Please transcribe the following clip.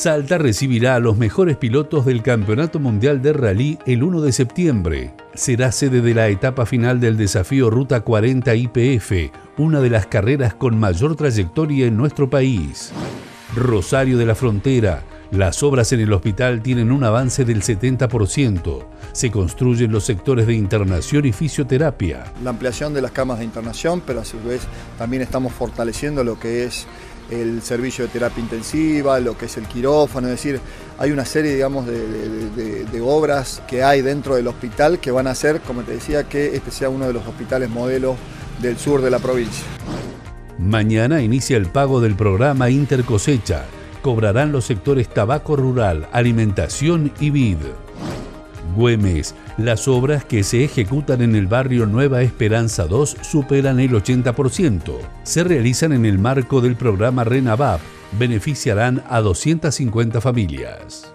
Salta recibirá a los mejores pilotos del Campeonato Mundial de Rally el 1 de septiembre. Será sede de la etapa final del desafío Ruta 40 IPF, una de las carreras con mayor trayectoria en nuestro país. Rosario de la Frontera. Las obras en el hospital tienen un avance del 70%. Se construyen los sectores de internación y fisioterapia. La ampliación de las camas de internación, pero a su vez también estamos fortaleciendo lo que es el servicio de terapia intensiva, lo que es el quirófano, es decir, hay una serie, digamos, de, obras que hay dentro del hospital que van a hacer, como te decía, que este sea uno de los hospitales modelos del sur de la provincia. Mañana inicia el pago del programa Intercosecha. Cobrarán los sectores tabaco rural, alimentación y vid. Güemes, las obras que se ejecutan en el barrio Nueva Esperanza 2 superan el 80%. Se realizan en el marco del programa RENAVAP. Beneficiarán a 250 familias.